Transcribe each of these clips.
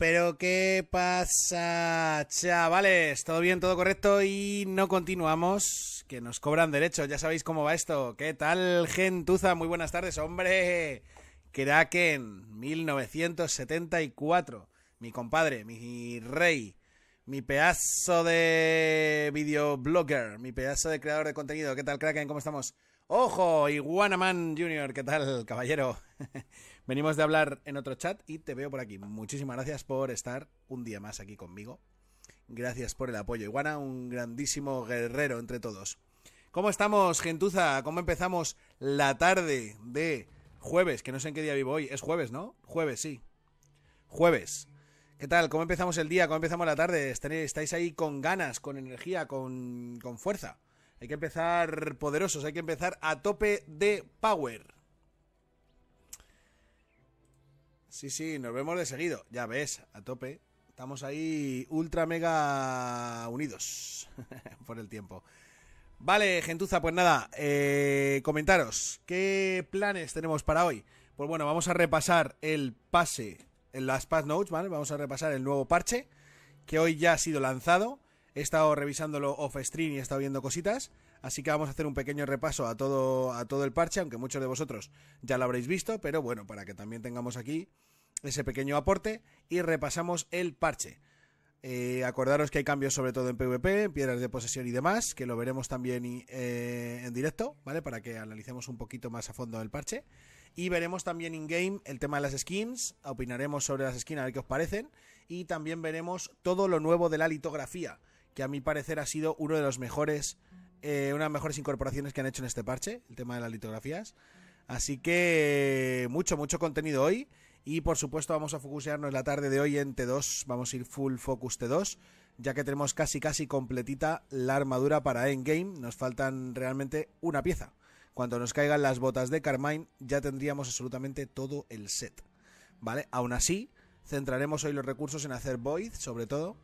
¿Pero qué pasa, chavales? ¿Todo bien, todo correcto? Y no continuamos, que nos cobran derechos, ya sabéis cómo va esto. ¿Qué tal, gentuza? Muy buenas tardes, hombre. Kraken, 1974. Mi compadre, mi rey, mi pedazo de videoblogger, mi pedazo de creador de contenido. ¿Qué tal, Kraken? ¿Cómo estamos? ¡Ojo! Iguanaman Junior, ¿qué tal, caballero? Venimos de hablar en otro chat y te veo por aquí. Muchísimas gracias por estar un día más aquí conmigo. Gracias por el apoyo. Iguana, un grandísimo guerrero entre todos. ¿Cómo estamos, gentuza? ¿Cómo empezamos la tarde de jueves? Que no sé en qué día vivo hoy. Es jueves, ¿no? Jueves, sí. Jueves. ¿Qué tal? ¿Cómo empezamos el día? ¿Cómo empezamos la tarde? ¿Estáis ahí con ganas, con energía, con, con fuerza? Hay que empezar poderosos, hay que empezar a tope de power. Sí, sí, nos vemos de seguido. Ya ves, a tope. Estamos ahí ultra mega unidos por el tiempo. Vale, gentuza, pues nada, eh, comentaros, ¿qué planes tenemos para hoy? Pues bueno, vamos a repasar el pase en las patch notes, ¿vale? Vamos a repasar el nuevo parche, que hoy ya ha sido lanzado. He estado revisándolo off stream y he estado viendo cositas. Así que vamos a hacer un pequeño repaso a todo, a todo el parche, aunque muchos de vosotros ya lo habréis visto, pero bueno, para que también tengamos aquí ese pequeño aporte y repasamos el parche. Eh, acordaros que hay cambios sobre todo en PvP, en piedras de posesión y demás, que lo veremos también eh, en directo, ¿vale? Para que analicemos un poquito más a fondo el parche. Y veremos también in-game el tema de las skins, opinaremos sobre las skins a ver qué os parecen. Y también veremos todo lo nuevo de la litografía, que a mi parecer ha sido uno de los mejores eh, una de las mejores incorporaciones que han hecho en este parche, el tema de las litografías. Así que mucho, mucho contenido hoy. Y por supuesto vamos a focusearnos la tarde de hoy en T2. Vamos a ir full focus T2. Ya que tenemos casi casi completita la armadura para endgame. Nos faltan realmente una pieza. Cuando nos caigan las botas de Carmine ya tendríamos absolutamente todo el set. ¿Vale? Aún así, centraremos hoy los recursos en hacer Void, sobre todo,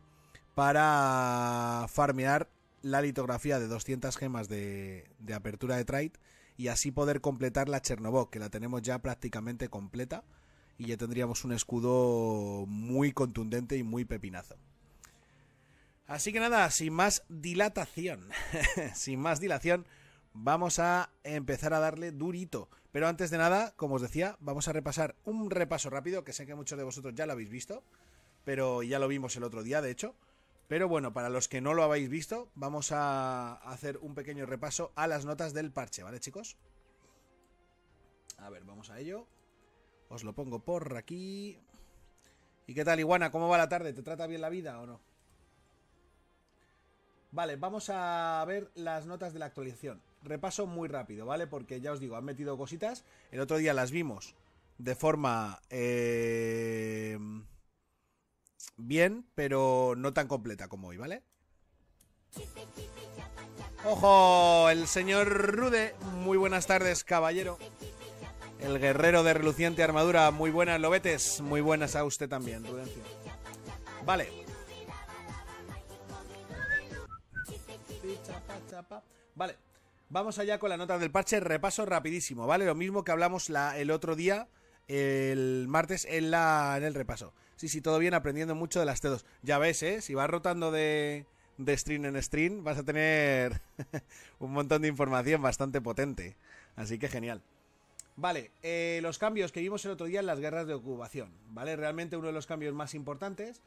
para farmear la litografía de 200 gemas de, apertura de trade y así poder completar la Chernobog, que la tenemos ya prácticamente completa y ya tendríamos un escudo muy contundente y muy pepinazo. Así que nada, sin más dilatación, sin más dilación, vamos a empezar a darle durito. Pero antes de nada, como os decía, vamos a repasar un repaso rápido, que sé que muchos de vosotros ya lo habéis visto, pero ya lo vimos el otro día, de hecho. Pero bueno, para los que no lo habéis visto, vamos a hacer un pequeño repaso a las notas del parche, ¿vale chicos? A ver, vamos a ello. Os lo pongo por aquí. ¿Y qué tal, Iguana? ¿Cómo va la tarde? ¿Te trata bien la vida o no? Vale, vamos a ver las notas de la actualización. Repaso muy rápido, ¿vale? Porque ya os digo, han metido cositas. El otro día las vimos de forma... Eh bien, pero no tan completa como hoy, ¿vale? ¡Ojo! El señor Rude. Muy buenas tardes, caballero. El guerrero de reluciente armadura. Muy buenas, lobetes. Muy buenas a usted también, Rudencio. Vale. Vale. Vamos allá con la nota del parche. Repaso rapidísimo, ¿vale? Lo mismo que hablamos la, el otro día, el martes, en, la, el repaso. Sí, sí, todo bien, aprendiendo mucho de las T2. Ya ves, ¿eh? Si vas rotando de, de stream en stream, vas a tener un montón de información bastante potente. Así que genial. Vale, eh, los cambios que vimos el otro día en las guerras de ocupación, ¿vale? Realmente uno de los cambios más importantes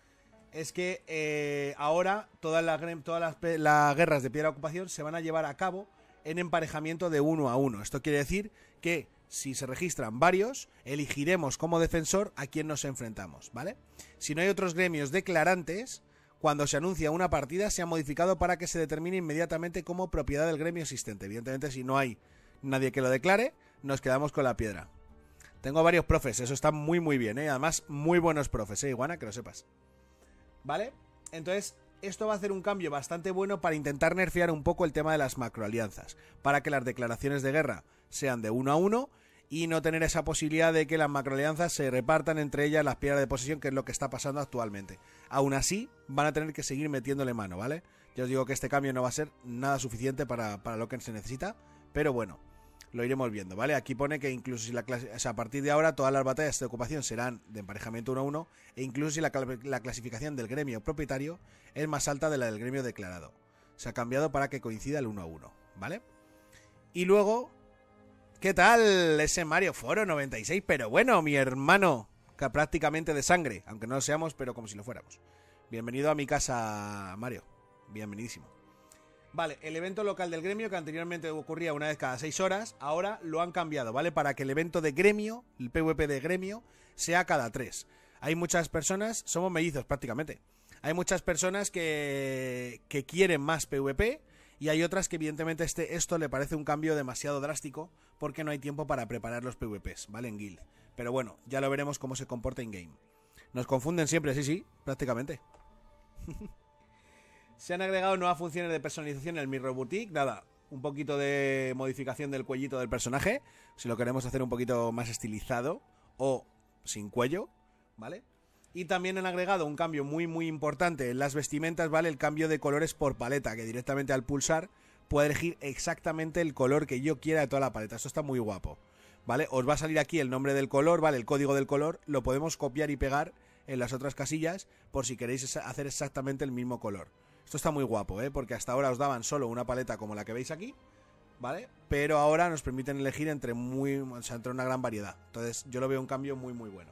es que eh, ahora todas, las, todas las, las, guerras de piedra ocupación se van a llevar a cabo en emparejamiento de uno a uno. Esto quiere decir que si se registran varios, elegiremos como defensor a quien nos enfrentamos, ¿vale? Si no hay otros gremios declarantes, cuando se anuncia una partida se ha modificado para que se determine inmediatamente como propiedad del gremio existente. Evidentemente, si no hay nadie que lo declare, nos quedamos con la piedra. Tengo varios profes, eso está muy muy bien, ¿eh? Además, muy buenos profes, ¿eh, Iguana? Que lo sepas. ¿Vale? Entonces, esto va a hacer un cambio bastante bueno para intentar nerfear un poco el tema de las macroalianzas, para que las declaraciones de guerra sean de uno a uno y no tener esa posibilidad de que las macroalianzas se repartan entre ellas las piedras de posesión, que es lo que está pasando actualmente. Aún así, van a tener que seguir metiéndole mano, ¿vale? Ya os digo que este cambio no va a ser nada suficiente para, para lo que se necesita, pero bueno. Lo iremos viendo, ¿vale? Aquí pone que incluso si la clase, o sea, a partir de ahora todas las batallas de ocupación serán de emparejamiento 1 a 1 e incluso si la, la clasificación del gremio propietario es más alta de la del gremio declarado. Se ha cambiado para que coincida el 1 a 1, ¿vale? Y luego, ¿qué tal ese Mario Foro 96? Pero bueno, mi hermano, que prácticamente de sangre, aunque no lo seamos, pero como si lo fuéramos. Bienvenido a mi casa, Mario. Bienvenidísimo. Vale, el evento local del gremio, que anteriormente ocurría una vez cada seis horas, ahora lo han cambiado, ¿vale? Para que el evento de gremio, el PvP de gremio, sea cada tres. Hay muchas personas, somos mellizos prácticamente. Hay muchas personas que, que quieren más PvP y hay otras que evidentemente este, esto le parece un cambio demasiado drástico porque no hay tiempo para preparar los PvPs, ¿vale? En guild. Pero bueno, ya lo veremos cómo se comporta en game. Nos confunden siempre, sí, sí, prácticamente. Se han agregado nuevas funciones de personalización en el Mirror Boutique. Nada, un poquito de modificación del cuellito del personaje. Si lo queremos hacer un poquito más estilizado o sin cuello, ¿vale? Y también han agregado un cambio muy muy importante en las vestimentas, ¿vale? El cambio de colores por paleta, que directamente al pulsar puedo elegir exactamente el color que yo quiera de toda la paleta. Esto está muy guapo, ¿vale? Os va a salir aquí el nombre del color, ¿vale? El código del color, lo podemos copiar y pegar en las otras casillas por si queréis hacer exactamente el mismo color. Esto está muy guapo, ¿eh? Porque hasta ahora os daban solo una paleta como la que veis aquí, ¿vale? Pero ahora nos permiten elegir entre muy, o sea, entre una gran variedad. Entonces, yo lo veo un cambio muy, muy bueno.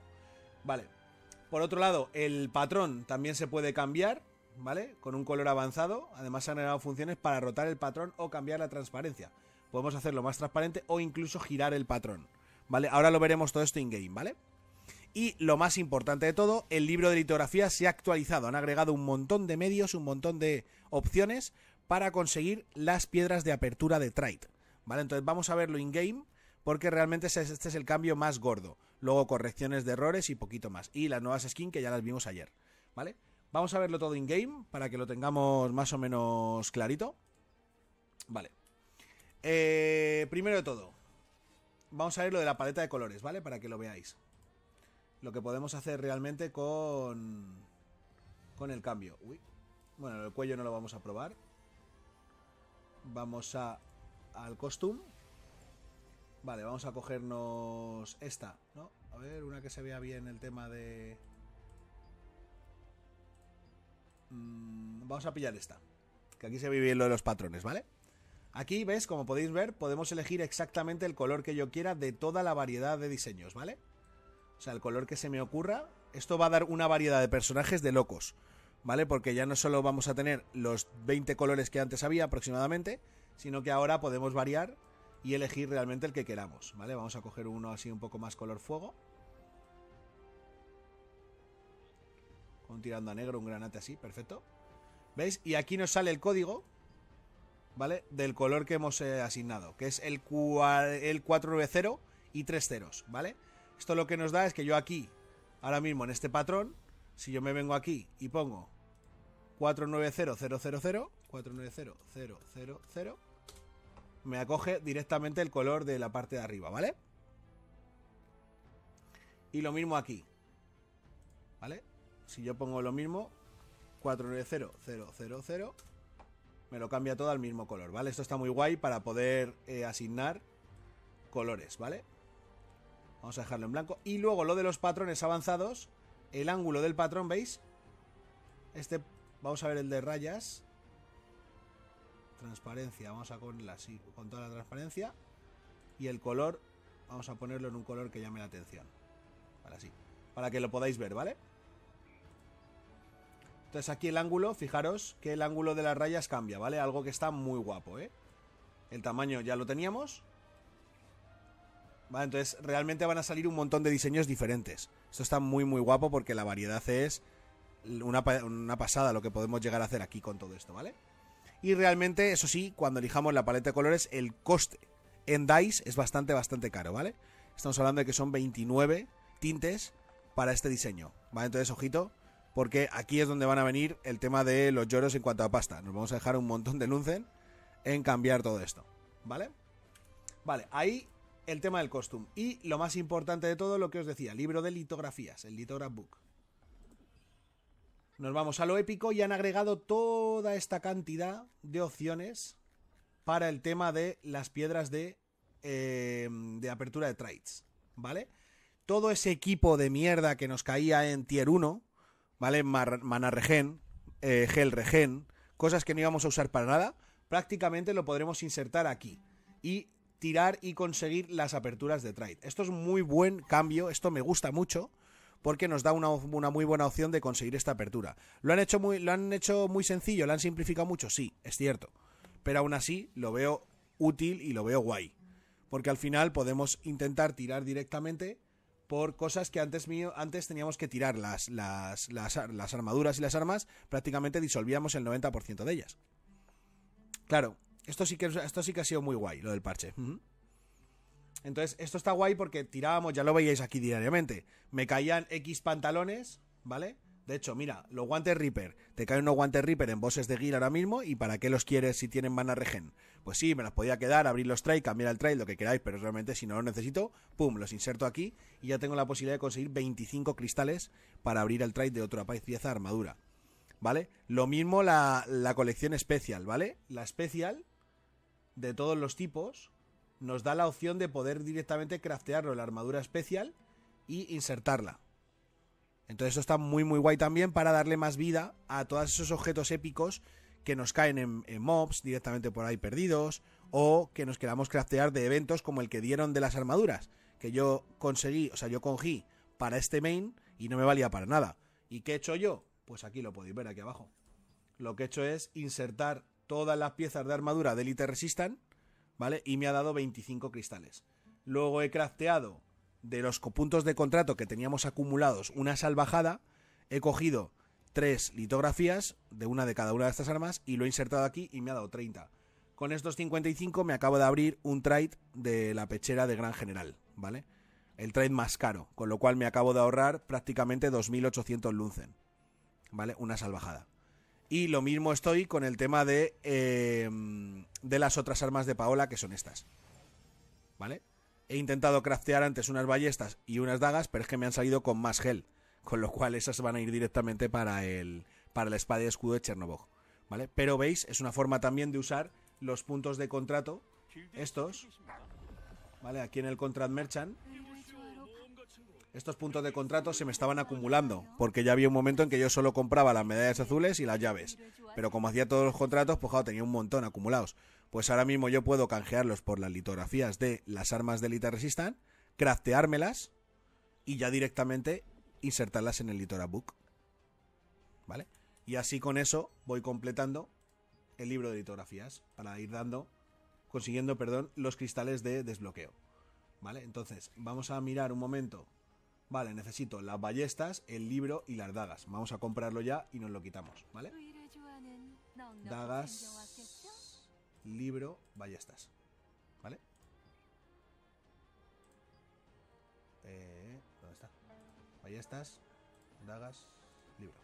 Vale. Por otro lado, el patrón también se puede cambiar, ¿vale? Con un color avanzado. Además, se han agregado funciones para rotar el patrón o cambiar la transparencia. Podemos hacerlo más transparente o incluso girar el patrón, ¿vale? Ahora lo veremos todo esto in-game, ¿vale? Y lo más importante de todo, el libro de litografía se ha actualizado. Han agregado un montón de medios, un montón de opciones para conseguir las piedras de apertura de Trite. ¿Vale? Entonces vamos a verlo in-game porque realmente este es el cambio más gordo. Luego correcciones de errores y poquito más. Y las nuevas skins que ya las vimos ayer. ¿Vale? Vamos a verlo todo in-game para que lo tengamos más o menos clarito. Vale. Eh, primero de todo, vamos a ver lo de la paleta de colores, ¿vale? Para que lo veáis lo que podemos hacer realmente con, con el cambio. Uy. Bueno, el cuello no lo vamos a probar. Vamos a al costume. Vale, vamos a cogernos esta, ¿no? A ver, una que se vea bien el tema de... Mm, vamos a pillar esta. Que aquí se ve bien lo de los patrones, ¿vale? Aquí, ¿ves? Como podéis ver, podemos elegir exactamente el color que yo quiera de toda la variedad de diseños, ¿vale? O sea, el color que se me ocurra. Esto va a dar una variedad de personajes de locos. ¿Vale? Porque ya no solo vamos a tener los 20 colores que antes había aproximadamente, sino que ahora podemos variar y elegir realmente el que queramos. ¿Vale? Vamos a coger uno así un poco más color fuego. Un tirando a negro, un granate así, perfecto. ¿Veis? Y aquí nos sale el código, ¿vale? Del color que hemos eh, asignado, que es el, el 490 y 3 ceros, ¿vale? Esto lo que nos da es que yo aquí, ahora mismo en este patrón, si yo me vengo aquí y pongo 490000, 490000, me acoge directamente el color de la parte de arriba, ¿vale? Y lo mismo aquí, ¿vale? Si yo pongo lo mismo, 490000, me lo cambia todo al mismo color, ¿vale? Esto está muy guay para poder eh, asignar colores, ¿vale? Vamos a dejarlo en blanco. Y luego lo de los patrones avanzados. El ángulo del patrón, ¿veis? Este, vamos a ver el de rayas. Transparencia, vamos a ponerla así, con toda la transparencia. Y el color, vamos a ponerlo en un color que llame la atención. Para así. Para que lo podáis ver, ¿vale? Entonces aquí el ángulo, fijaros que el ángulo de las rayas cambia, ¿vale? Algo que está muy guapo, ¿eh? El tamaño ya lo teníamos. Vale, entonces realmente van a salir un montón de diseños diferentes. Esto está muy muy guapo porque la variedad es una, pasada lo que podemos llegar a hacer aquí con todo esto, ¿vale? Y realmente, eso sí, cuando elijamos la paleta de colores, el coste en DICE es bastante, bastante caro, ¿vale? Estamos hablando de que son 29 tintes para este diseño, ¿vale? Entonces, ojito, porque aquí es donde van a venir el tema de los lloros en cuanto a pasta. Nos vamos a dejar un montón de Luncen en cambiar todo esto, ¿vale? Vale, ahí el tema del costume. Y lo más importante de todo, lo que os decía, libro de litografías, el Lithograph Book. Nos vamos a lo épico y han agregado toda esta cantidad de opciones para el tema de las piedras de eh, de apertura de trades, ¿vale? Todo ese equipo de mierda que nos caía en tier 1, ¿vale? Mana regen, eh, gel regen, cosas que no íbamos a usar para nada, prácticamente lo podremos insertar aquí y tirar y conseguir las aperturas de trade. Esto es muy buen cambio, esto me gusta mucho porque nos da una, una, muy buena opción de conseguir esta apertura. ¿Lo han, hecho muy, ¿Lo han hecho muy sencillo? ¿Lo han simplificado mucho? Sí, es cierto. Pero aún así lo veo útil y lo veo guay. Porque al final podemos intentar tirar directamente por cosas que antes mío, antes teníamos que tirar las, las, las, las armaduras y las armas, prácticamente disolvíamos el 90% de ellas. Claro, esto sí, que, esto sí que ha sido muy guay, lo del parche. Entonces, esto está guay porque tirábamos, ya lo veíais aquí diariamente. Me caían X pantalones, ¿vale? De hecho, mira, los guantes Reaper. Te caen unos guantes Reaper en bosses de guild ahora mismo. ¿Y para qué los quieres si tienen mana regen? Pues sí, me los podía quedar, abrir los trays, cambiar el tray, lo que queráis. Pero realmente, si no los necesito, pum, los inserto aquí. Y ya tengo la posibilidad de conseguir 25 cristales para abrir el tray de otra pieza de armadura. ¿Vale? Lo mismo la, la colección especial, ¿vale? La especial de todos los tipos nos da la opción de poder directamente craftearlo en la armadura especial y insertarla. Entonces esto está muy muy guay también para darle más vida a todos esos objetos épicos que nos caen en, mobs directamente por ahí perdidos o que nos queramos craftear de eventos como el que dieron de las armaduras que yo conseguí, o sea, yo cogí para este main y no me valía para nada. ¿Y qué he hecho yo? Pues aquí lo podéis ver aquí abajo. Lo que he hecho es insertar todas las piezas de armadura de Elite Resistant, ¿vale? Y me ha dado 25 cristales. Luego he crafteado de los puntos de contrato que teníamos acumulados una salvajada, he cogido tres litografías de una de cada una de estas armas y lo he insertado aquí y me ha dado 30. Con estos 55 me acabo de abrir un trade de la pechera de Gran General, ¿vale? El trade más caro, con lo cual me acabo de ahorrar prácticamente 2.800 Lunzen, ¿vale? Una salvajada. Y lo mismo estoy con el tema de, eh, de las otras armas de Paola, que son estas. ¿Vale? He intentado craftear antes unas ballestas y unas dagas, pero es que me han salido con más gel. Con lo cual esas van a ir directamente para el, para la espada y escudo de Chernobog. ¿Vale? Pero veis, es una forma también de usar los puntos de contrato. Estos. ¿Vale? Aquí en el Contract Merchant estos puntos de contrato se me estaban acumulando, porque ya había un momento en que yo solo compraba las medallas azules y las llaves. Pero como hacía todos los contratos, pues tenía un montón acumulados. Pues ahora mismo yo puedo canjearlos por las litografías de las armas de Elite Resistant, crafteármelas y ya directamente insertarlas en el Litora Book. ¿Vale? Y así con eso voy completando el libro de litografías para ir dando, consiguiendo, perdón, los cristales de desbloqueo. ¿Vale? Entonces, vamos a mirar un momento Vale, necesito las ballestas, el libro y las dagas. Vamos a comprarlo ya y nos lo quitamos, ¿vale? Dagas, libro, ballestas. ¿Vale? Eh, ¿Dónde está? Ballestas, dagas, libro.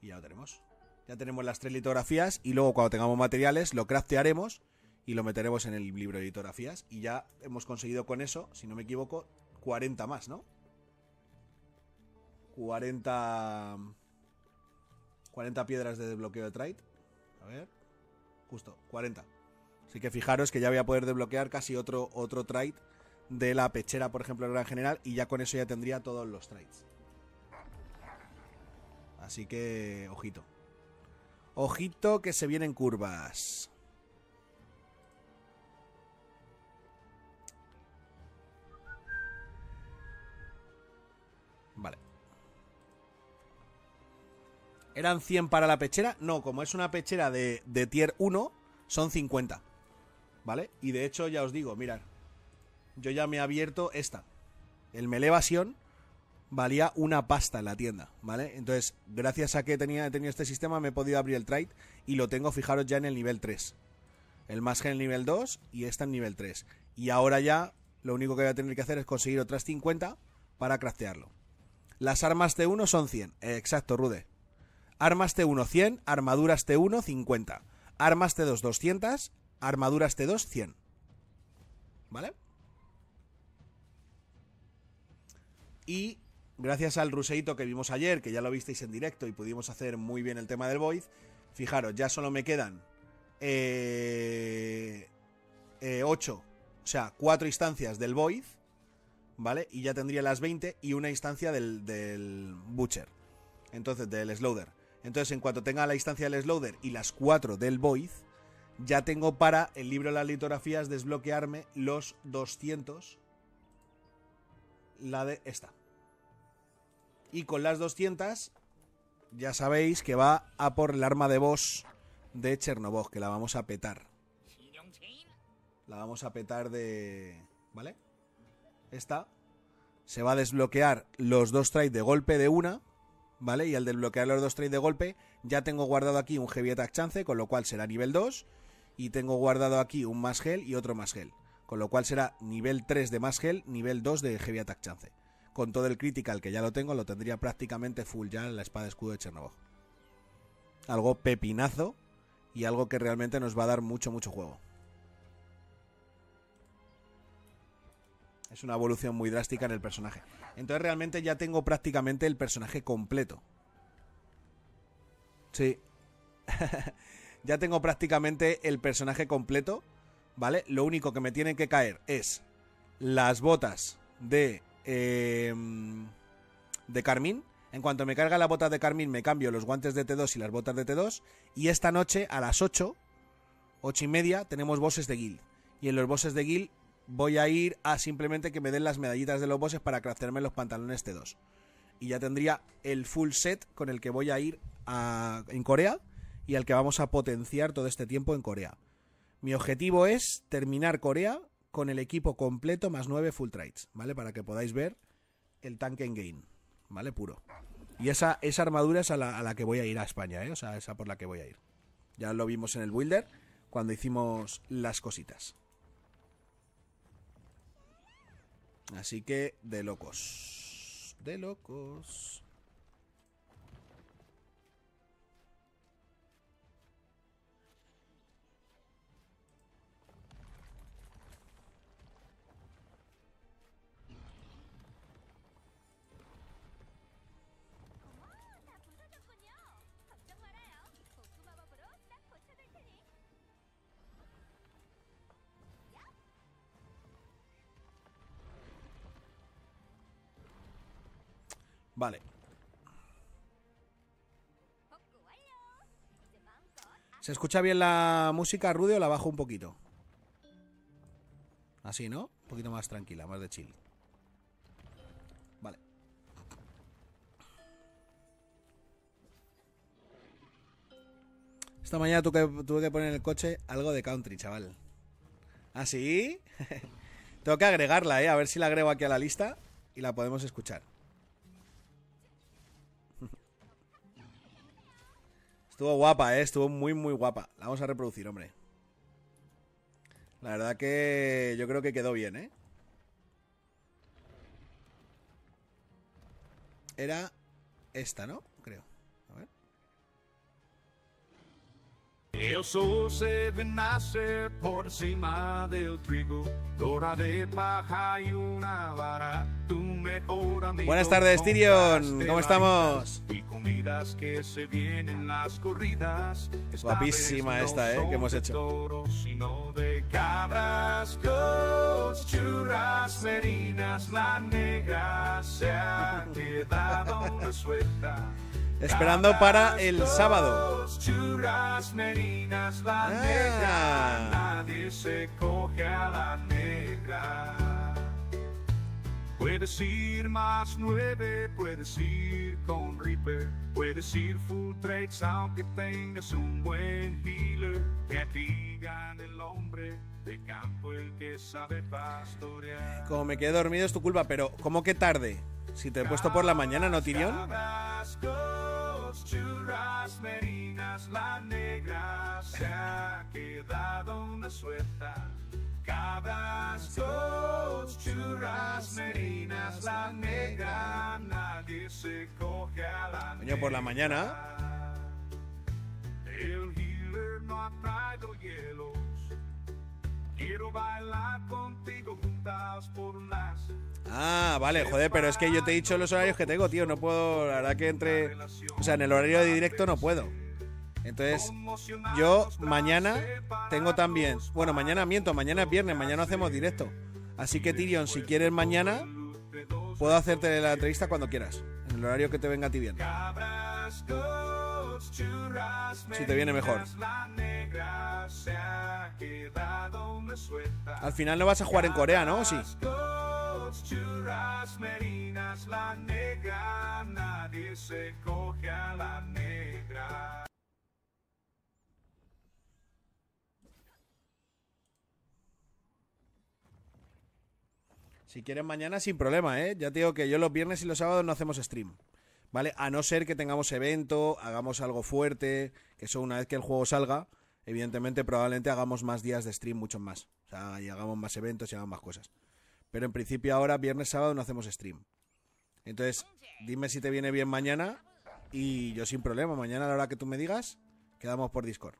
Y ya lo tenemos. Ya tenemos las tres litografías y luego cuando tengamos materiales lo craftearemos y lo meteremos en el libro de litografías y ya hemos conseguido con eso, si no me equivoco, 40 más, ¿no? 40... 40 piedras de desbloqueo de trade. A ver. Justo, 40. Así que fijaros que ya voy a poder desbloquear casi otro, otro de la pechera, por ejemplo, el gran general. Y ya con eso ya tendría todos los trades. Así que, ojito. Ojito que se vienen curvas. ¿Eran 100 para la pechera? No, como es una pechera de, de tier 1, son 50. ¿Vale? Y de hecho, ya os digo, mirad. Yo ya me he abierto esta. El Melevasión valía una pasta en la tienda, ¿vale? Entonces, gracias a que tenía, tenido este sistema, me he podido abrir el trade y lo tengo, fijaros, ya en el nivel 3. El más en el nivel 2 y esta en nivel 3. Y ahora ya, lo único que voy a tener que hacer es conseguir otras 50 para craftearlo. Las armas T1 son 100. Exacto, Rude. Armas T1 100, armaduras T1 50. Armas T2 200, armaduras T2 100. ¿Vale? Y gracias al ruseito que vimos ayer, que ya lo visteis en directo y pudimos hacer muy bien el tema del Void, fijaros, ya solo me quedan eh, 8, o sea, 4 instancias del Void, ¿vale? Y ya tendría las 20 y una instancia del, del Butcher. Entonces, del Slaughter. Entonces, en cuanto tenga la instancia del Slaughter y las 4 del Void, ya tengo para el libro de las litografías desbloquearme los 200. La de esta. Y con las 200, ya sabéis que va a por el arma de boss de Chernobog, que la vamos a petar. La vamos a petar de... ¿Vale? Esta. Se va a desbloquear los dos trades de golpe de una. ¿Vale? Y al desbloquear los dos trades de golpe, ya tengo guardado aquí un Heavy Attack Chance, con lo cual será nivel 2. Y tengo guardado aquí un más gel y otro más gel. Con lo cual será nivel 3 de más gel, nivel 2 de Heavy Attack Chance. Con todo el critical que ya lo tengo, lo tendría prácticamente full ya en la espada escudo de Chernobyl. Algo pepinazo y algo que realmente nos va a dar mucho, mucho juego. Es una evolución muy drástica en el personaje. Entonces realmente ya tengo prácticamente el personaje completo. Sí. ya tengo prácticamente el personaje completo. ¿Vale? Lo único que me tienen que caer es las botas de... Eh, de Carmín. En cuanto me carga la bota de Carmín, me cambio los guantes de T2 y las botas de T2. Y esta noche, a las 8, 8 y media, tenemos bosses de guild. Y en los bosses de guild voy a ir a simplemente que me den las medallitas de los bosses para craftearme los pantalones T2. Y ya tendría el full set con el que voy a ir a, en Corea y al que vamos a potenciar todo este tiempo en Corea. Mi objetivo es terminar Corea con el equipo completo más 9 full trades, ¿vale? Para que podáis ver el tanque en game, ¿vale? Puro. Y esa, esa armadura es a la, a la que voy a ir a España, ¿eh? O sea, esa por la que voy a ir. Ya lo vimos en el Builder cuando hicimos las cositas. Así que de locos. De locos. Vale. ¿Se escucha bien la música, Rude, o la bajo un poquito? Así, ¿no? Un poquito más tranquila, más de chill. Vale. Esta mañana tuve, tuve que poner en el coche algo de country, chaval. ¿Ah, sí? Tengo que agregarla, ¿eh? A ver si la agrego aquí a la lista y la podemos escuchar. Estuvo guapa, ¿eh? Estuvo muy, muy guapa. La vamos a reproducir, hombre. La verdad que yo creo que quedó bien, ¿eh? Era esta, ¿no? El sol se ve nacer por encima del trigo, dora de paja y una vara. Tu mejor amigo Buenas tardes, Tyrion. ¿Cómo estamos? Y comidas que se vienen las corridas. Esta Guapísima no esta, ¿eh? que hemos hecho. toros, sino de cabras, goats, churras, merinas, la negra se ha quedado resuelta. Esperando para el sábado. Ah. Puedes ir más nueve, puedes ir con Reaper, puedes ir full trades aunque tengas un buen healer. Que digan el hombre de campo el que sabe pastorear. Como me quedé dormido es tu culpa, pero ¿cómo que tarde? Si te he puesto por la mañana, ¿no, Tyrion? Churras, merinas, la negra se ha quedado una suelta. Cabascos, churras, merinas, la negra, nadie se coge a la Coño, por la mañana. El healer no ha traído hielos. Quiero bailar contigo juntas por las Ah, vale, joder, pero es que yo te he dicho los horarios que tengo, tío. No puedo, la verdad que entre. O sea, en el horario de directo no puedo. Entonces, yo mañana tengo también. Bueno, mañana miento, mañana es viernes, mañana hacemos directo. Así que, Tyrion, si quieres mañana, puedo hacerte la entrevista cuando quieras. En el horario que te venga a ti bien. Si te viene mejor. Al final no vas a jugar en Corea, ¿no? Sí. Si quieres mañana, sin problema, ¿eh? Ya te digo que yo los viernes y los sábados no hacemos stream. ¿Vale? A no ser que tengamos evento, hagamos algo fuerte, que eso una vez que el juego salga, evidentemente probablemente hagamos más días de stream, muchos más. O sea, y hagamos más eventos y hagamos más cosas. Pero en principio ahora, viernes, sábado, no hacemos stream. Entonces, dime si te viene bien mañana y yo sin problema. Mañana a la hora que tú me digas, quedamos por Discord.